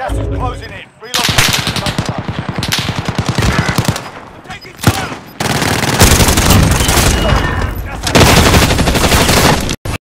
Gas is closing in. Reload.